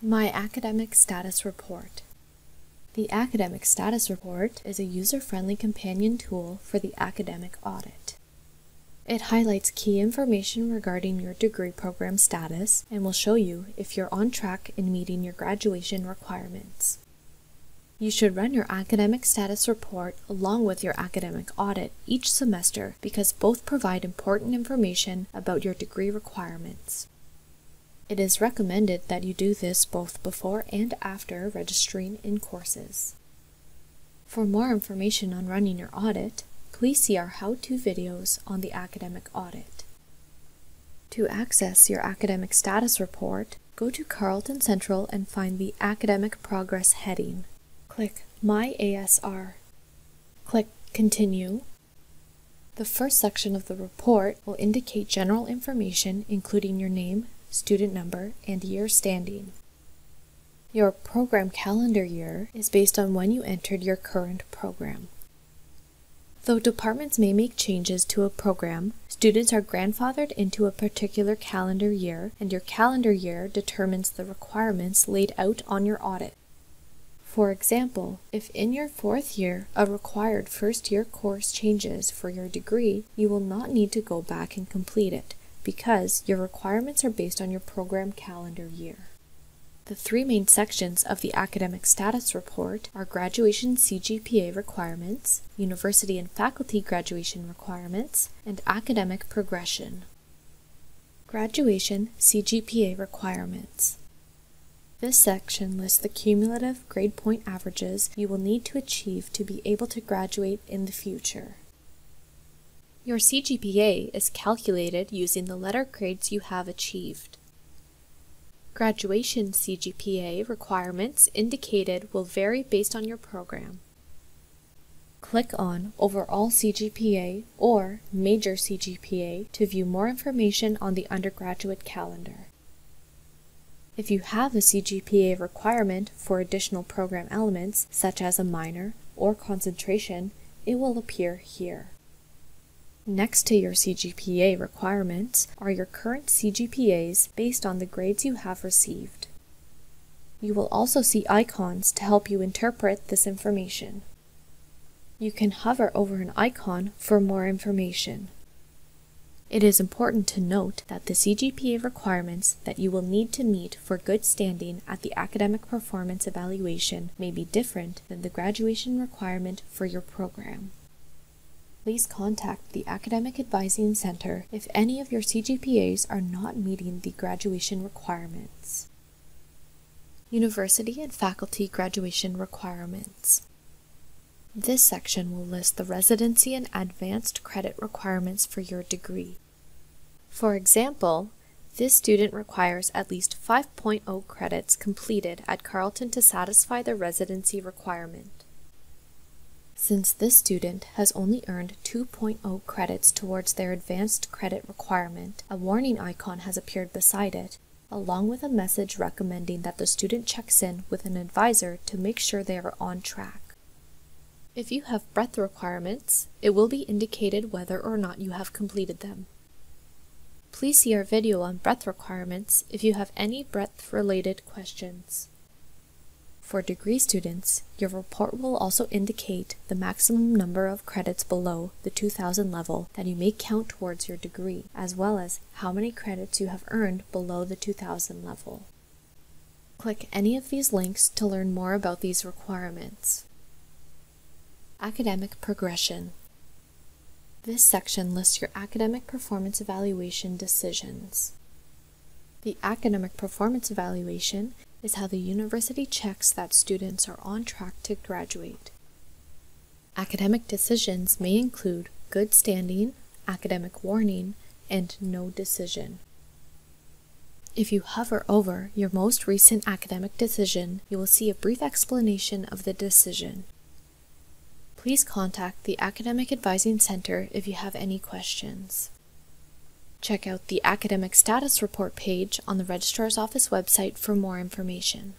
My Academic Status Report The Academic Status Report is a user-friendly companion tool for the academic audit. It highlights key information regarding your degree program status and will show you if you're on track in meeting your graduation requirements. You should run your academic status report along with your academic audit each semester because both provide important information about your degree requirements. It is recommended that you do this both before and after registering in courses. For more information on running your audit, please see our how-to videos on the academic audit. To access your academic status report, go to Carleton Central and find the Academic Progress heading. Click My ASR. Click Continue. The first section of the report will indicate general information including your name, student number, and year standing. Your program calendar year is based on when you entered your current program. Though departments may make changes to a program, students are grandfathered into a particular calendar year, and your calendar year determines the requirements laid out on your audit. For example, if in your fourth year a required first year course changes for your degree, you will not need to go back and complete it because your requirements are based on your program calendar year. The three main sections of the Academic Status Report are Graduation CGPA Requirements, University and Faculty Graduation Requirements, and Academic Progression. Graduation CGPA Requirements This section lists the cumulative grade point averages you will need to achieve to be able to graduate in the future. Your CGPA is calculated using the letter grades you have achieved. Graduation CGPA requirements indicated will vary based on your program. Click on Overall CGPA or Major CGPA to view more information on the undergraduate calendar. If you have a CGPA requirement for additional program elements, such as a minor or concentration, it will appear here. Next to your CGPA requirements are your current CGPAs based on the grades you have received. You will also see icons to help you interpret this information. You can hover over an icon for more information. It is important to note that the CGPA requirements that you will need to meet for good standing at the academic performance evaluation may be different than the graduation requirement for your program please contact the Academic Advising Center if any of your CGPAs are not meeting the graduation requirements. University and Faculty Graduation Requirements This section will list the residency and advanced credit requirements for your degree. For example, this student requires at least 5.0 credits completed at Carleton to satisfy the residency requirement. Since this student has only earned 2.0 credits towards their advanced credit requirement, a warning icon has appeared beside it, along with a message recommending that the student checks in with an advisor to make sure they are on track. If you have breadth requirements, it will be indicated whether or not you have completed them. Please see our video on breadth requirements if you have any breadth-related questions. For degree students, your report will also indicate the maximum number of credits below the 2000 level that you may count towards your degree, as well as how many credits you have earned below the 2000 level. Click any of these links to learn more about these requirements. Academic Progression This section lists your academic performance evaluation decisions. The Academic Performance Evaluation is how the university checks that students are on track to graduate. Academic decisions may include good standing, academic warning, and no decision. If you hover over your most recent academic decision, you will see a brief explanation of the decision. Please contact the Academic Advising Center if you have any questions. Check out the Academic Status Report page on the Registrar's Office website for more information.